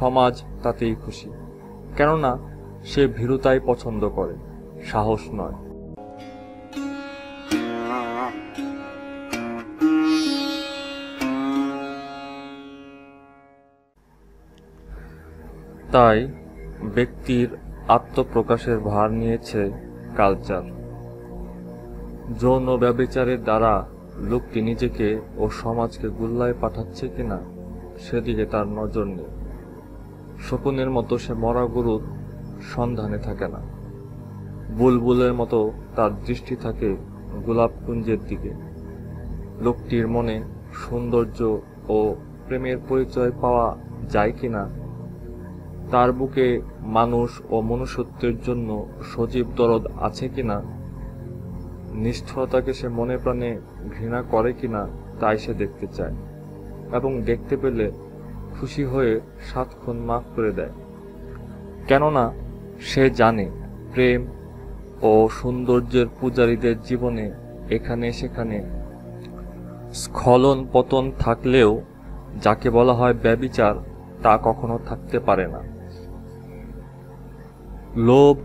সমাজ তাতেই খুশি। কেননা, সে ভীরুতাই পছন্দ করে, সাহস নয়। তাই, ব্যক্তির আত্মপ্রকাশের ভার নিয়েছে কালচার। যৌন ব্যবিচারের দ্বারা লোকটি নিজেকে ও সমাজকে গুল্লায় পাঠাচ্ছে কিনা, সেদিকে তার নজর নেই। শকুনের মতো সে মরা গরুর সন্ধানে থাকে না। বুলবুলের মতো তার দৃষ্টি থাকে গোলাপ কুঞ্জের দিকে। লোকটির মনে সৌন্দর্য ও প্রেমের পরিচয় পাওয়া যায় কিনা, তার বুকে মানুষ ও মনুষ্যত্বের জন্য সজীব দরদ আছে কিনা, নিষ্ঠুরতাকে সে মনে প্রাণে ঘৃণা করে কিনা, তাই সে দেখতে চায়। এবং দেখতে পেলে খুশি হয়ে সাতক্ষণ মাফ করে দেয়। কেননা সে জানে প্রেম ও সৌন্দর্যের পূজারীদের জীবনে এখানে সেখানে স্খলন পতন থাকলেও যাকে বলা হয় ব্যবিচার, তা কখনো থাকতে পারে না। লোভ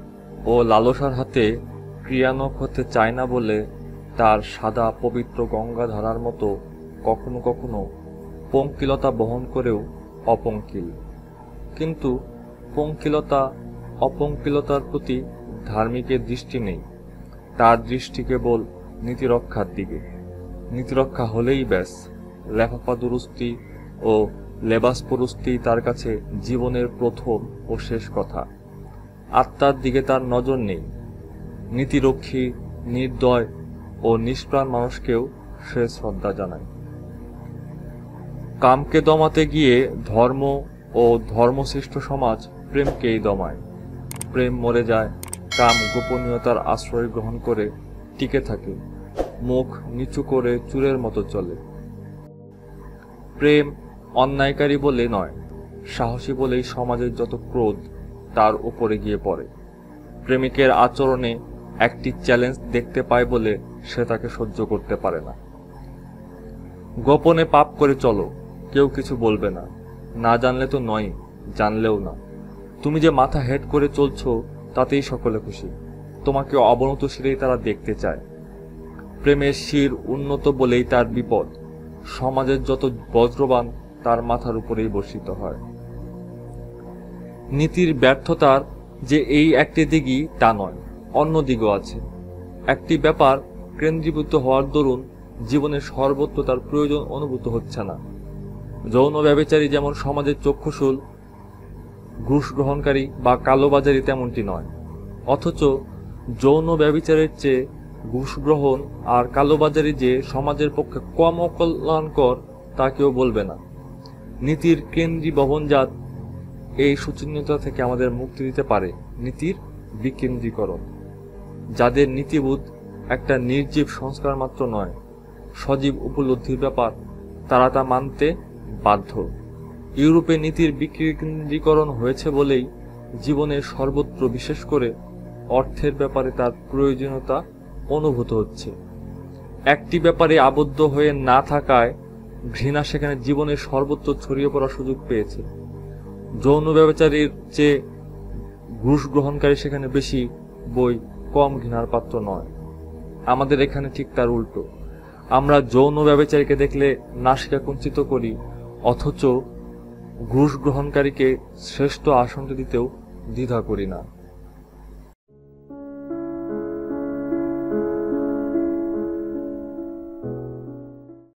ও লালসার হাতে ক্রিয়ানক হতে চায় না বলে তার সাদা পবিত্র গঙ্গাধারার মতো কখনো কখনো পঙ্কিলতা বহন করেও অপঙ্কিল। কিন্তু পঙ্কিলতা অপঙ্কিলতার প্রতি ধার্মিকের দৃষ্টি নেই। তার দৃষ্টি কেবল নীতিরক্ষার দিকে। নীতিরক্ষা হলেই ব্যাস লেফাফা দুরুস্তি ও লেবাস পরুস্তি তার কাছে জীবনের প্রথম ও শেষ কথা। আত্মার দিকে তার নজর নেই। নীতিরক্ষী, নির্দয় ও নিষ্প্রাণ মানুষকেও সে শ্রদ্ধা জানায়। কামকে দমাতে গিয়ে ধর্ম ও ধর্মশ্রেষ্ঠ সমাজ প্রেমকেই দমায়। প্রেম মরে যায়, কাম গোপনীয়তার আশ্রয় গ্রহণ করে টিকে থাকে, মুখ নিচু করে চুরের মতো চলে। প্রেম অন্যায়কারী বলে নয়, সাহসী বলেই সমাজের যত ক্রোধ, তার উপরে গিয়ে পড়ে। প্রেমিকের আচরণে একটি চ্যালেঞ্জ দেখতে পায় বলে সে তাকে সহ্য করতে পারে না। গোপনে পাপ করে চলো কেউ কিছু বলবে না। না জানলে তো নয়, জানলেও না। তুমি যে মাথা হেড করে চলছো, তাতেই সকলে খুশি। তোমাকে অবনত শিরেই তারা দেখতে চায়। প্রেমের শির উন্নত বলেই তার বিপদ। সমাজের যত বজ্রবান, তার মাথার উপরেই বর্ষিত হয়। নীতির ব্যর্থতার যে এই একটি দিকই তা নয়, অন্য দিকও আছে। একটি ব্যাপার কেন্দ্রীভূত হওয়ার দরুন জীবনের সর্বত্র তার প্রয়োজন অনুভূত হচ্ছে না। যৌন ব্যবচারী যেমন সমাজের চক্ষুশুল, ঘুষ গ্রহণকারী বা কালোবাজারি তেমনটি নয়। অথচ যৌন ব্যবচারের চেয়ে ঘুষ গ্রহণ আর কালোবাজারি যে সমাজের পক্ষে কম অকল্যাণকর, তা কেউ বলবে না। নীতির কেন্দ্রী ভবনজাত এই শোচনীয়তা থেকে আমাদের মুক্তি দিতে পারে নীতির বিকেন্দ্রীকরণ। যাদের নীতিবোধ একটা নির্জীব সংস্কার মাত্র নয়, সজীব উপলব্ধির ব্যাপার, তারা তা মানতে বাধ্য। ইউরোপে নীতির বিকেন্দ্রীকরণ হয়েছে বলেই জীবনের সর্বত্র, বিশেষ করে অর্থের ব্যাপারে তার প্রয়োজনীয়তা অনুভূত হচ্ছে। একটি ব্যাপারে আবদ্ধ হয়ে না থাকায় ঘৃণা সেখানে জীবনের সর্বত্র ছড়িয়ে পড়ার সুযোগ পেয়েছে। যৌন ব্যবচারীর চেয়ে ঘুষ গ্রহণকারী সেখানে বেশি বই কম ঘৃণার পাত্র নয়। আমাদের এখানে ঠিক তার উল্টো। আমরা যৌন ব্যবচারীকে দেখলে নাসিকা কুঞ্চিত করি অথচ ঘুষ গ্রহণকারীকে শ্রেষ্ঠ আসনটি দিতেও দ্বিধা করি না।